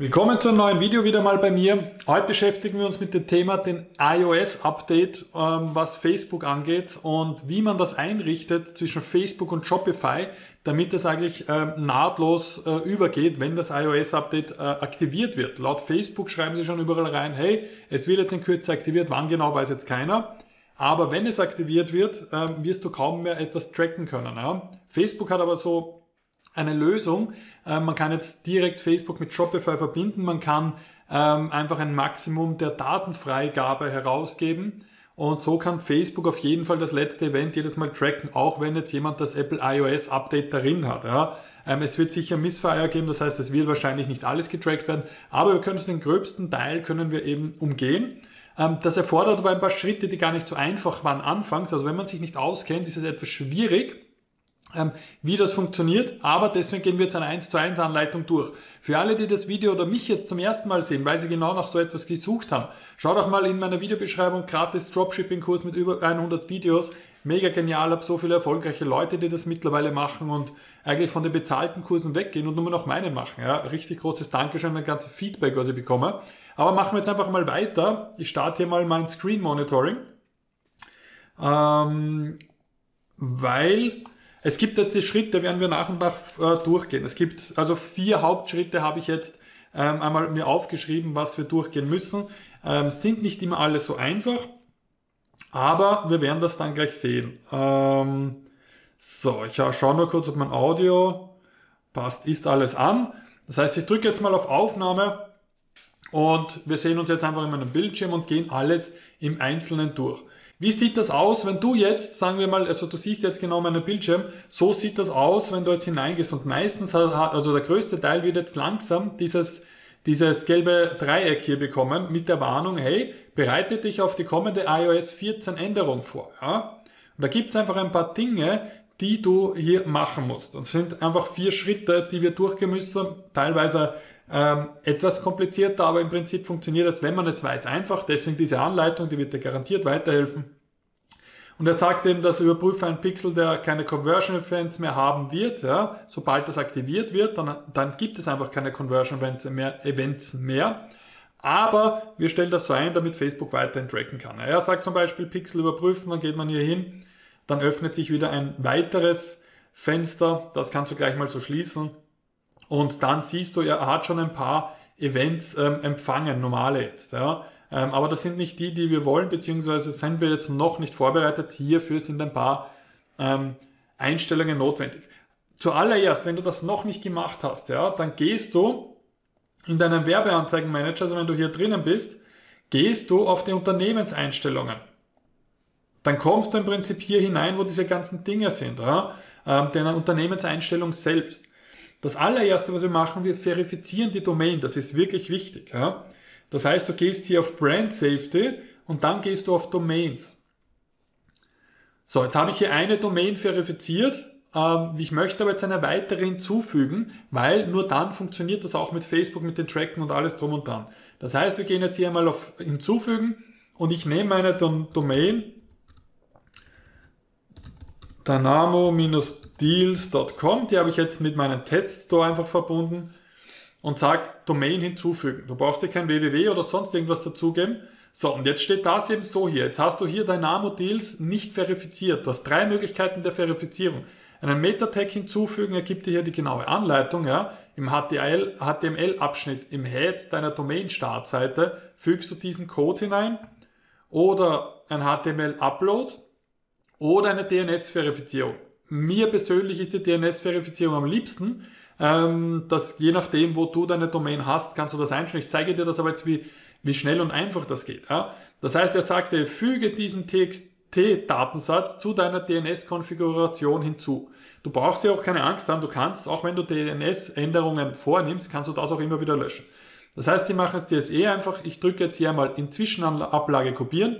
Willkommen zu einem neuen Video wieder mal bei mir. Heute beschäftigen wir uns mit dem Thema den iOS-Update, ähm, was Facebook angeht und wie man das einrichtet zwischen Facebook und Shopify, damit es eigentlich ähm, nahtlos äh, übergeht, wenn das iOS-Update äh, aktiviert wird. Laut Facebook schreiben sie schon überall rein, hey, es wird jetzt in Kürze aktiviert, wann genau weiß jetzt keiner. Aber wenn es aktiviert wird, ähm, wirst du kaum mehr etwas tracken können. Facebook hat aber so eine Lösung. Äh, man kann jetzt direkt Facebook mit Shopify verbinden. Man kann ähm, einfach ein Maximum der Datenfreigabe herausgeben. Und so kann Facebook auf jeden Fall das letzte Event jedes Mal tracken, auch wenn jetzt jemand das Apple iOS Update darin hat. Ja. Ähm, es wird sicher Missfire geben, das heißt, es wird wahrscheinlich nicht alles getrackt werden, aber wir können es den gröbsten Teil können wir eben umgehen. Ähm, das erfordert aber ein paar Schritte, die gar nicht so einfach waren anfangs. Also wenn man sich nicht auskennt, ist es etwas schwierig wie das funktioniert, aber deswegen gehen wir jetzt eine 1 zu 1 Anleitung durch. Für alle, die das Video oder mich jetzt zum ersten Mal sehen, weil sie genau nach so etwas gesucht haben, schau doch mal in meiner Videobeschreibung gratis Dropshipping-Kurs mit über 100 Videos. Mega genial, habe so viele erfolgreiche Leute, die das mittlerweile machen und eigentlich von den bezahlten Kursen weggehen und nur noch meinen machen. Ja, richtig großes Dankeschön, mein ganzes Feedback, was ich bekomme. Aber machen wir jetzt einfach mal weiter. Ich starte hier mal mein Screen Monitoring. Ähm, weil es gibt jetzt die Schritte, werden wir nach und nach äh, durchgehen. Es gibt also vier Hauptschritte, habe ich jetzt ähm, einmal mir aufgeschrieben, was wir durchgehen müssen. Ähm, sind nicht immer alle so einfach, aber wir werden das dann gleich sehen. Ähm, so, ich schaue nur kurz, ob mein Audio passt, ist alles an. Das heißt, ich drücke jetzt mal auf Aufnahme und wir sehen uns jetzt einfach in meinem Bildschirm und gehen alles im Einzelnen durch. Wie sieht das aus, wenn du jetzt, sagen wir mal, also du siehst jetzt genau meinen Bildschirm, so sieht das aus, wenn du jetzt hineingehst und meistens also der größte Teil wird jetzt langsam dieses, dieses gelbe Dreieck hier bekommen mit der Warnung, hey, bereite dich auf die kommende iOS 14 Änderung vor. Ja? Und da gibt's einfach ein paar Dinge, die du hier machen musst. Und es sind einfach vier Schritte, die wir durchgehen müssen, teilweise ähm, etwas komplizierter, aber im Prinzip funktioniert das, wenn man es weiß, einfach. Deswegen diese Anleitung, die wird dir garantiert weiterhelfen. Und er sagt eben, dass überprüfe ein Pixel, der keine Conversion Events mehr haben wird. Ja. Sobald das aktiviert wird, dann, dann gibt es einfach keine Conversion Events mehr, Events mehr. Aber wir stellen das so ein, damit Facebook weiterhin tracken kann. Er sagt zum Beispiel Pixel überprüfen, dann geht man hier hin, dann öffnet sich wieder ein weiteres Fenster. Das kannst du gleich mal so schließen. Und dann siehst du, er hat schon ein paar Events ähm, empfangen, normale jetzt. Ja. Ähm, aber das sind nicht die, die wir wollen, beziehungsweise sind wir jetzt noch nicht vorbereitet. Hierfür sind ein paar ähm, Einstellungen notwendig. Zuallererst, wenn du das noch nicht gemacht hast, ja, dann gehst du in deinem Werbeanzeigenmanager, also wenn du hier drinnen bist, gehst du auf die Unternehmenseinstellungen. Dann kommst du im Prinzip hier hinein, wo diese ganzen Dinge sind, ja, ähm, deiner Unternehmenseinstellung selbst. Das allererste, was wir machen, wir verifizieren die Domain. Das ist wirklich wichtig. Ja? Das heißt, du gehst hier auf Brand Safety und dann gehst du auf Domains. So, jetzt habe ich hier eine Domain verifiziert. Ähm, ich möchte aber jetzt eine weitere hinzufügen, weil nur dann funktioniert das auch mit Facebook, mit den Tracken und alles drum und dran. Das heißt, wir gehen jetzt hier einmal auf Hinzufügen und ich nehme meine Domain dynamo-deals.com, die habe ich jetzt mit meinem Teststore einfach verbunden und sage Domain hinzufügen. Du brauchst dir kein www oder sonst irgendwas dazugeben. So, und jetzt steht das eben so hier. Jetzt hast du hier Dynamo Deals nicht verifiziert. Du hast drei Möglichkeiten der Verifizierung. Einen Meta-Tag hinzufügen ergibt dir hier die genaue Anleitung. Ja. Im HTML-Abschnitt im Head deiner Domain-Startseite fügst du diesen Code hinein oder ein HTML-Upload oder eine DNS-Verifizierung. Mir persönlich ist die DNS-Verifizierung am liebsten. Ähm, dass je nachdem, wo du deine Domain hast, kannst du das einstellen. Ich zeige dir das aber jetzt, wie, wie schnell und einfach das geht. Ja? Das heißt, er sagte, füge diesen TXT-Datensatz zu deiner DNS-Konfiguration hinzu. Du brauchst dir auch keine Angst haben, du kannst, auch wenn du DNS-Änderungen vornimmst, kannst du das auch immer wieder löschen. Das heißt, die machen es dir eh einfach, ich drücke jetzt hier einmal in Zwischenablage kopieren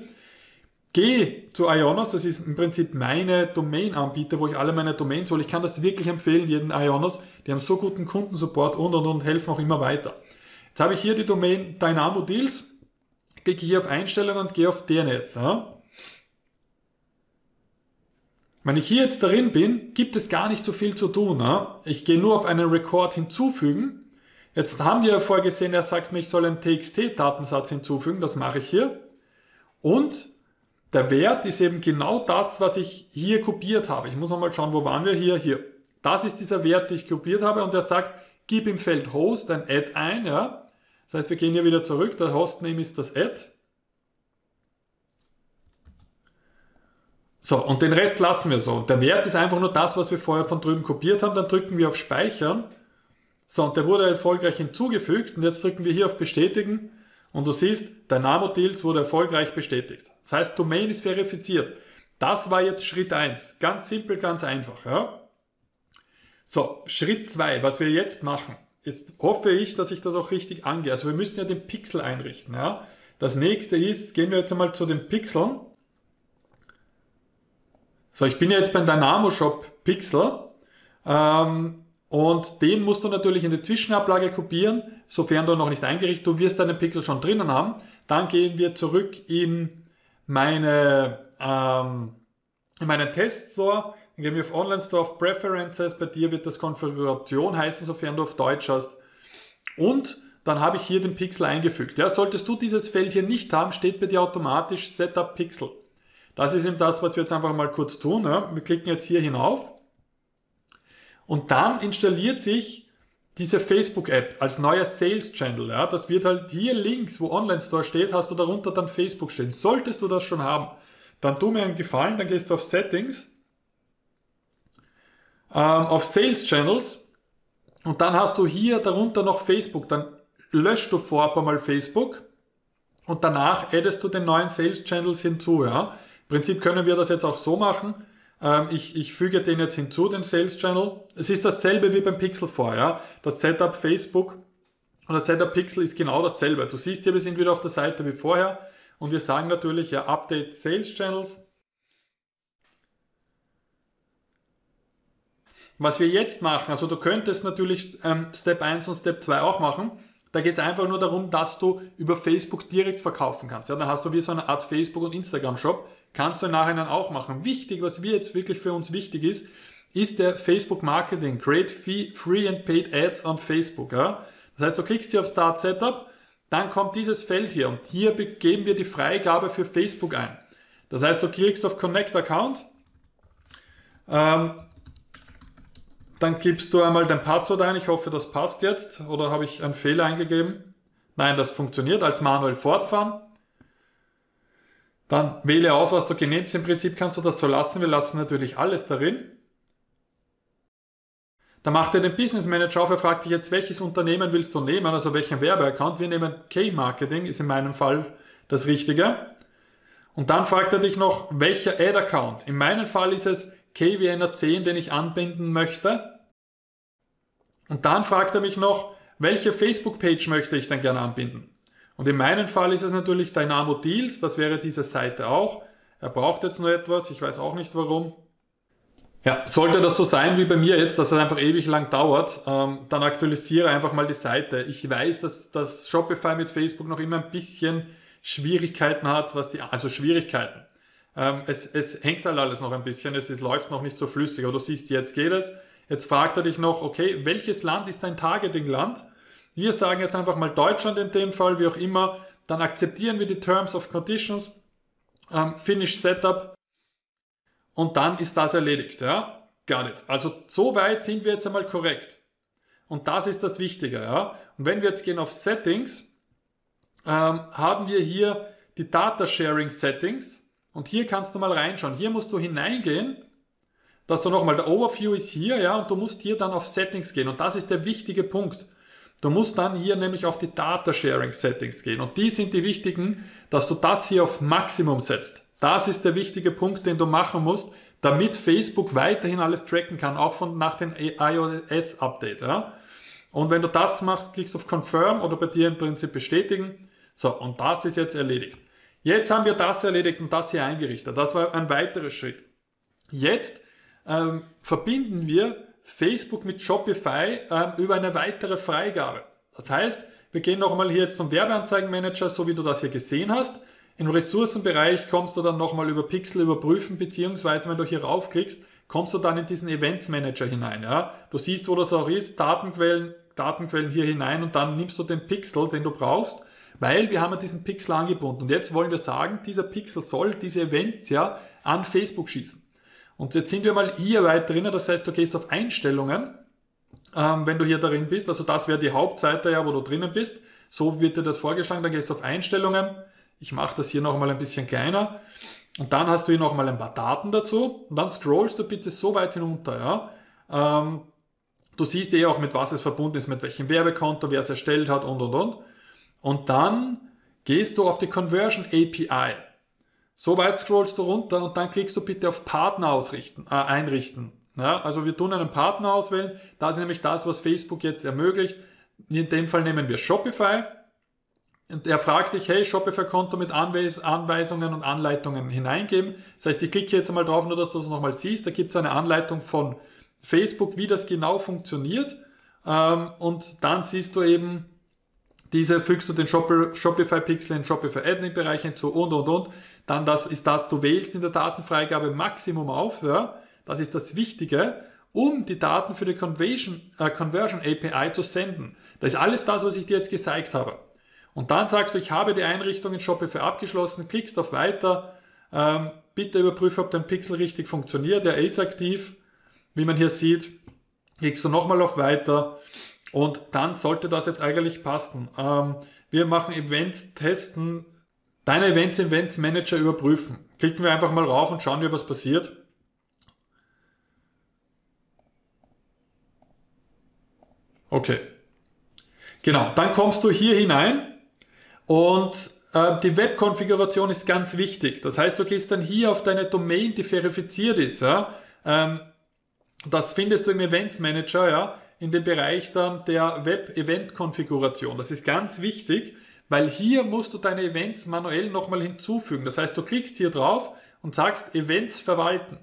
Geh zu Ionos, das ist im Prinzip meine Domain-Anbieter, wo ich alle meine Domains hole. Ich kann das wirklich empfehlen, jeden Ionos. Die haben so guten Kundensupport und und und helfen auch immer weiter. Jetzt habe ich hier die Domain Dynamo Deals. Klicke hier auf Einstellungen und gehe auf DNS. Ja. Wenn ich hier jetzt darin bin, gibt es gar nicht so viel zu tun. Ja. Ich gehe nur auf einen Record hinzufügen. Jetzt haben wir vorgesehen, er sagt mir, ich soll einen TXT-Datensatz hinzufügen. Das mache ich hier. Und der Wert ist eben genau das, was ich hier kopiert habe. Ich muss nochmal schauen, wo waren wir hier? Hier. Das ist dieser Wert, den ich kopiert habe. Und er sagt, gib im Feld Host ein Add ein. Ja. Das heißt, wir gehen hier wieder zurück. Der Hostname ist das Add. So, und den Rest lassen wir so. Der Wert ist einfach nur das, was wir vorher von drüben kopiert haben. Dann drücken wir auf Speichern. So, und der wurde erfolgreich hinzugefügt. Und jetzt drücken wir hier auf Bestätigen. Und du siehst, Dynamo Deals wurde erfolgreich bestätigt. Das heißt, Domain ist verifiziert. Das war jetzt Schritt 1. Ganz simpel, ganz einfach. Ja? So, Schritt 2, was wir jetzt machen. Jetzt hoffe ich, dass ich das auch richtig angehe. Also wir müssen ja den Pixel einrichten. Ja? Das nächste ist, gehen wir jetzt einmal zu den Pixeln. So, ich bin jetzt beim Dynamo Shop Pixel. Ähm, und den musst du natürlich in die Zwischenablage kopieren, sofern du noch nicht eingerichtet, du wirst deinen Pixel schon drinnen haben. Dann gehen wir zurück in meine, ähm, in meinen Teststore, dann gehen wir auf Online Store auf Preferences, bei dir wird das Konfiguration heißen, sofern du auf Deutsch hast. Und dann habe ich hier den Pixel eingefügt. Ja, solltest du dieses Feld hier nicht haben, steht bei dir automatisch Setup Pixel. Das ist eben das, was wir jetzt einfach mal kurz tun. Ja. Wir klicken jetzt hier hinauf und dann installiert sich diese Facebook-App als neuer Sales-Channel. Ja, das wird halt hier links, wo Online-Store steht, hast du darunter dann Facebook stehen. Solltest du das schon haben, dann tu mir einen Gefallen, dann gehst du auf Settings, ähm, auf Sales Channels und dann hast du hier darunter noch Facebook. Dann löschst du vorab einmal Facebook und danach addest du den neuen Sales Channels hinzu. Ja. Im Prinzip können wir das jetzt auch so machen. Ähm, ich, ich füge den jetzt hinzu, den Sales Channel. Es ist dasselbe wie beim Pixel vorher. Das Setup Facebook und das Setup Pixel ist genau dasselbe. Du siehst hier, wir sind wieder auf der Seite wie vorher und wir sagen natürlich, ja, Update Sales Channels. Was wir jetzt machen, also du könntest natürlich ähm, Step 1 und Step 2 auch machen. Da geht es einfach nur darum, dass du über Facebook direkt verkaufen kannst. Ja, dann hast du wie so eine Art Facebook- und Instagram-Shop. Kannst du im Nachhinein auch machen. Wichtig, was wir jetzt wirklich für uns wichtig ist, ist der Facebook Marketing. Create Free and Paid Ads on Facebook. Ja? Das heißt, du klickst hier auf Start Setup, dann kommt dieses Feld hier und hier geben wir die Freigabe für Facebook ein. Das heißt, du klickst auf Connect Account, ähm, dann gibst du einmal dein Passwort ein. Ich hoffe, das passt jetzt. Oder habe ich einen Fehler eingegeben? Nein, das funktioniert. Als manuell fortfahren. Dann wähle aus, was du genehmigst. Im Prinzip kannst du das so lassen. Wir lassen natürlich alles darin. Dann macht er den Business Manager auf. Er fragt dich jetzt, welches Unternehmen willst du nehmen? Also welchen Werbeaccount? Wir nehmen K-Marketing, ist in meinem Fall das Richtige. Und dann fragt er dich noch, welcher Ad-Account? In meinem Fall ist es KVNer 10, den ich anbinden möchte. Und dann fragt er mich noch, welche Facebook-Page möchte ich denn gerne anbinden? Und in meinem Fall ist es natürlich Dynamo Deals, das wäre diese Seite auch. Er braucht jetzt nur etwas, ich weiß auch nicht warum. Ja, sollte das so sein wie bei mir jetzt, dass es einfach ewig lang dauert, ähm, dann aktualisiere einfach mal die Seite. Ich weiß, dass das Shopify mit Facebook noch immer ein bisschen Schwierigkeiten hat, was die, also Schwierigkeiten. Ähm, es, es hängt halt alles noch ein bisschen, es, es läuft noch nicht so flüssig. Aber du siehst, jetzt geht es. Jetzt fragt er dich noch, okay, welches Land ist dein Targeting-Land? Wir sagen jetzt einfach mal Deutschland in dem Fall, wie auch immer. Dann akzeptieren wir die Terms of Conditions, ähm, Finish Setup und dann ist das erledigt. Ja? Got it. Also so weit sind wir jetzt einmal korrekt. Und das ist das Wichtige. Ja? Und wenn wir jetzt gehen auf Settings, ähm, haben wir hier die Data Sharing Settings und hier kannst du mal reinschauen. Hier musst du hineingehen, dass du nochmal, der Overview ist hier, ja, und du musst hier dann auf Settings gehen. Und das ist der wichtige Punkt. Du musst dann hier nämlich auf die Data Sharing Settings gehen. Und die sind die wichtigen, dass du das hier auf Maximum setzt. Das ist der wichtige Punkt, den du machen musst, damit Facebook weiterhin alles tracken kann, auch von nach dem iOS Update. Ja? Und wenn du das machst, klickst du auf Confirm oder bei dir im Prinzip bestätigen. So, und das ist jetzt erledigt. Jetzt haben wir das erledigt und das hier eingerichtet. Das war ein weiterer Schritt. Jetzt ähm, verbinden wir Facebook mit Shopify ähm, über eine weitere Freigabe. Das heißt, wir gehen nochmal hier jetzt zum Werbeanzeigenmanager, so wie du das hier gesehen hast. Im Ressourcenbereich kommst du dann nochmal über Pixel überprüfen, beziehungsweise wenn du hier raufklickst, kommst du dann in diesen Events Manager hinein. Ja? Du siehst, wo das auch ist, Datenquellen, Datenquellen hier hinein und dann nimmst du den Pixel, den du brauchst, weil wir haben ja diesen Pixel angebunden. Und jetzt wollen wir sagen, dieser Pixel soll diese Events ja an Facebook schießen. Und jetzt sind wir mal hier weit drinnen, das heißt, du gehst auf Einstellungen, ähm, wenn du hier darin bist, also das wäre die Hauptseite, ja, wo du drinnen bist. So wird dir das vorgeschlagen, dann gehst du auf Einstellungen. Ich mache das hier nochmal ein bisschen kleiner. Und dann hast du hier nochmal ein paar Daten dazu. Und dann scrollst du bitte so weit hinunter, ja. Ähm, du siehst eh auch, mit was es verbunden ist, mit welchem Werbekonto, wer es erstellt hat und, und, und. Und dann gehst du auf die Conversion API. So weit scrollst du runter und dann klickst du bitte auf Partner ausrichten, äh, einrichten. Ja, also wir tun einen Partner auswählen. Das ist nämlich das, was Facebook jetzt ermöglicht. In dem Fall nehmen wir Shopify. Und er fragt dich, hey, Shopify-Konto mit Anweis Anweisungen und Anleitungen hineingeben. Das heißt, ich klicke jetzt einmal drauf, nur dass du das nochmal siehst. Da gibt es eine Anleitung von Facebook, wie das genau funktioniert. Ähm, und dann siehst du eben, diese fügst du den Shopify Pixel in Shopify Admin Bereich hinzu und und und. Dann das ist das, du wählst in der Datenfreigabe Maximum auf, ja. Das ist das Wichtige, um die Daten für die Conversion, äh, Conversion API zu senden. Das ist alles das, was ich dir jetzt gezeigt habe. Und dann sagst du, ich habe die Einrichtung in Shopify abgeschlossen, klickst auf Weiter, ähm, bitte überprüfe, ob dein Pixel richtig funktioniert, er ist aktiv. Wie man hier sieht, klickst du nochmal auf Weiter und dann sollte das jetzt eigentlich passen. Ähm, wir machen Events testen, deine Events Events Manager überprüfen. Klicken wir einfach mal rauf und schauen wir, was passiert. Okay. Genau, dann kommst du hier hinein und äh, die Webkonfiguration ist ganz wichtig. Das heißt, du gehst dann hier auf deine Domain, die verifiziert ist. Ja? Ähm, das findest du im Events Manager. Ja? in den Bereich dann der Web-Event-Konfiguration. Das ist ganz wichtig, weil hier musst du deine Events manuell nochmal hinzufügen. Das heißt, du klickst hier drauf und sagst Events verwalten.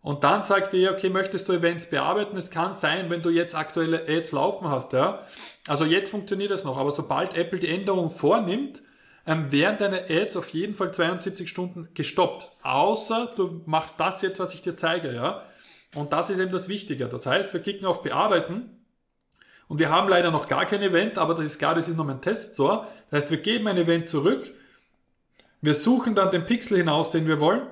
Und dann sagt er, okay, möchtest du Events bearbeiten? Es kann sein, wenn du jetzt aktuelle Ads laufen hast, ja. Also jetzt funktioniert das noch, aber sobald Apple die Änderung vornimmt, ähm, werden deine Ads auf jeden Fall 72 Stunden gestoppt. Außer du machst das jetzt, was ich dir zeige, ja. Und das ist eben das Wichtige. Das heißt, wir klicken auf Bearbeiten und wir haben leider noch gar kein Event, aber das ist klar, das ist nur mein Test so. Das heißt, wir geben ein Event zurück, wir suchen dann den Pixel hinaus, den wir wollen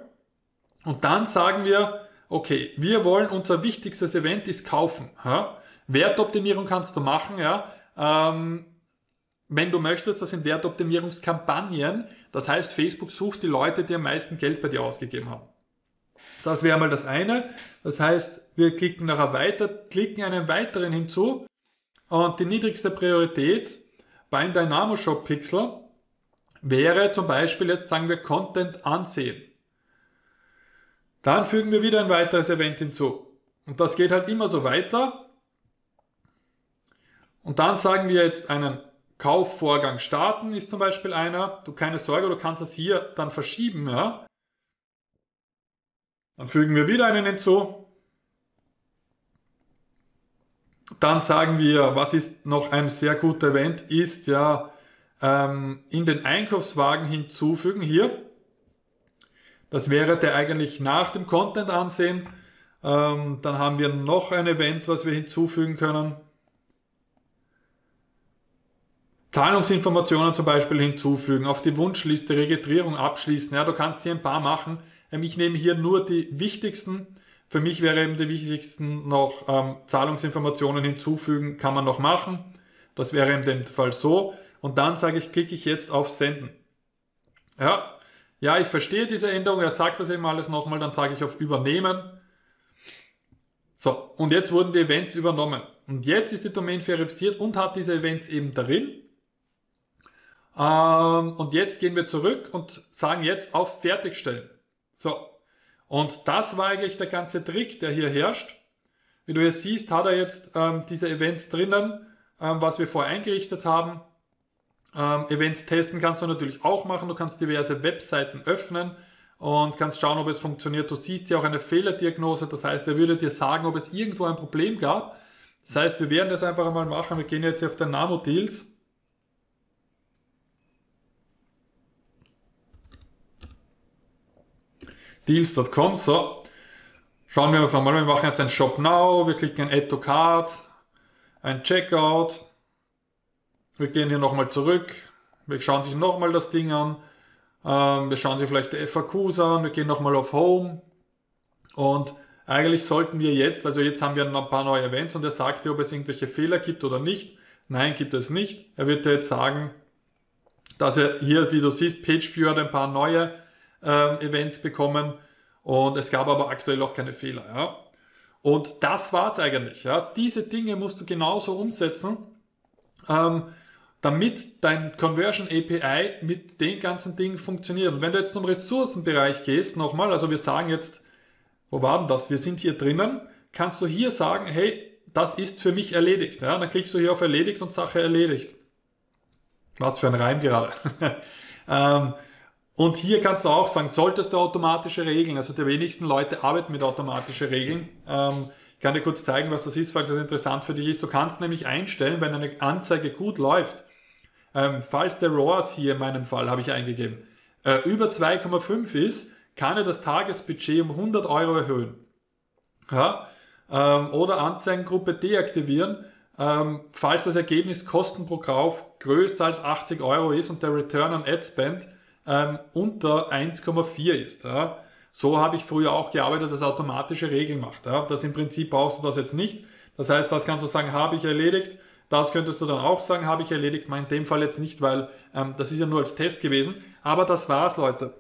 und dann sagen wir, okay, wir wollen unser wichtigstes Event ist kaufen. Ja? Wertoptimierung kannst du machen, ja. Ähm, wenn du möchtest, das sind Wertoptimierungskampagnen. Das heißt, Facebook sucht die Leute, die am meisten Geld bei dir ausgegeben haben. Das wäre mal das eine. Das heißt, wir klicken nachher weiter, klicken einen weiteren hinzu und die niedrigste Priorität beim Dynamo Shop Pixel wäre zum Beispiel, jetzt sagen wir Content ansehen. Dann fügen wir wieder ein weiteres Event hinzu. Und das geht halt immer so weiter. Und dann sagen wir jetzt einen Kaufvorgang starten, ist zum Beispiel einer. Du keine Sorge, du kannst das hier dann verschieben. Ja? Dann fügen wir wieder einen hinzu. Dann sagen wir, was ist noch ein sehr guter Event, ist ja ähm, in den Einkaufswagen hinzufügen hier. Das wäre der eigentlich nach dem Content ansehen. Ähm, dann haben wir noch ein Event, was wir hinzufügen können. Zahlungsinformationen zum Beispiel hinzufügen, auf die Wunschliste Registrierung abschließen. Ja, du kannst hier ein paar machen. Ähm, ich nehme hier nur die wichtigsten. Für mich wäre eben die wichtigsten noch ähm, Zahlungsinformationen hinzufügen, kann man noch machen. Das wäre in dem Fall so. Und dann sage ich, klicke ich jetzt auf Senden. Ja, ja, ich verstehe diese Änderung. Er sagt das eben alles nochmal. Dann sage ich auf Übernehmen. So, und jetzt wurden die Events übernommen. Und jetzt ist die Domain verifiziert und hat diese Events eben darin. Ähm, und jetzt gehen wir zurück und sagen jetzt auf Fertigstellen. So. Und das war eigentlich der ganze Trick, der hier herrscht. Wie du hier siehst, hat er jetzt ähm, diese Events drinnen, ähm, was wir vorher eingerichtet haben. Ähm, Events testen kannst du natürlich auch machen. Du kannst diverse Webseiten öffnen und kannst schauen, ob es funktioniert. Du siehst hier auch eine Fehlerdiagnose. Das heißt, er würde dir sagen, ob es irgendwo ein Problem gab. Das heißt, wir werden das einfach einmal machen. Wir gehen jetzt auf den Nano Deals Deals.com. So, schauen wir einfach mal, wir machen jetzt ein Shop Now, wir klicken Add to Card. ein Checkout. Wir gehen hier nochmal zurück. Wir schauen sich nochmal das Ding an. Ähm, wir schauen sich vielleicht die FAQs an. Wir gehen nochmal auf Home. Und eigentlich sollten wir jetzt, also jetzt haben wir ein paar neue Events und er sagt dir, ob es irgendwelche Fehler gibt oder nicht. Nein, gibt es nicht. Er wird dir jetzt sagen, dass er hier, wie du siehst, PageViewer hat ein paar neue ähm, Events bekommen und es gab aber aktuell auch keine Fehler. Ja. Und das war's eigentlich. Ja. Diese Dinge musst du genauso umsetzen, ähm, damit dein Conversion API mit den ganzen Dingen funktioniert. Und wenn du jetzt zum Ressourcenbereich gehst, nochmal, also wir sagen jetzt, wo war denn das? Wir sind hier drinnen, kannst du hier sagen, hey, das ist für mich erledigt. Ja. Dann klickst du hier auf erledigt und Sache erledigt. Was für ein Reim gerade. ähm, und hier kannst du auch sagen, solltest du automatische Regeln, also die wenigsten Leute arbeiten mit automatischen Regeln. Ähm, ich kann dir kurz zeigen, was das ist, falls das interessant für dich ist. Du kannst nämlich einstellen, wenn eine Anzeige gut läuft, ähm, falls der ROAS hier in meinem Fall, habe ich eingegeben, äh, über 2,5 ist, kann er das Tagesbudget um 100 Euro erhöhen. Ja? Ähm, oder Anzeigengruppe deaktivieren, ähm, falls das Ergebnis Kosten pro Kauf größer als 80 Euro ist und der Return on Ad Spend ähm, unter 1,4 ist. Ja. So habe ich früher auch gearbeitet, dass automatische Regeln macht. Ja. Das im Prinzip brauchst du das jetzt nicht. Das heißt, das kannst du sagen, habe ich erledigt. Das könntest du dann auch sagen, habe ich erledigt. in dem Fall jetzt nicht, weil ähm, das ist ja nur als Test gewesen. Aber das war's, Leute.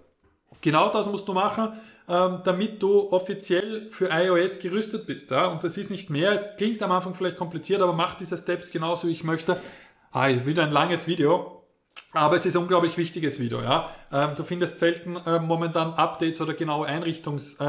Genau das musst du machen, ähm, damit du offiziell für iOS gerüstet bist. Ja? Und das ist nicht mehr. Es klingt am Anfang vielleicht kompliziert, aber mach diese Steps genauso, wie ich möchte. Ah, wieder ein langes Video. Aber es ist unglaublich wichtiges Video. Ja? Ähm, du findest selten äh, momentan Updates oder genaue Einrichtungsvideos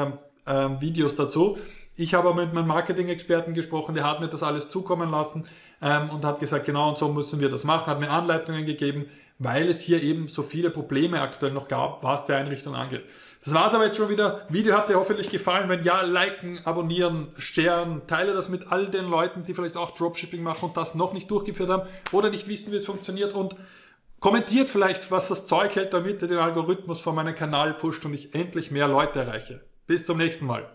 ähm, ähm, dazu. Ich habe mit meinem Marketing-Experten gesprochen, der hat mir das alles zukommen lassen ähm, und hat gesagt, genau und so müssen wir das machen, hat mir Anleitungen gegeben, weil es hier eben so viele Probleme aktuell noch gab, was der Einrichtung angeht. Das war's aber jetzt schon wieder. Video hat dir hoffentlich gefallen. Wenn ja, liken, abonnieren, sharen, teile das mit all den Leuten, die vielleicht auch Dropshipping machen und das noch nicht durchgeführt haben oder nicht wissen, wie es funktioniert und Kommentiert vielleicht, was das Zeug hält, damit ihr den Algorithmus von meinem Kanal pusht und ich endlich mehr Leute erreiche. Bis zum nächsten Mal.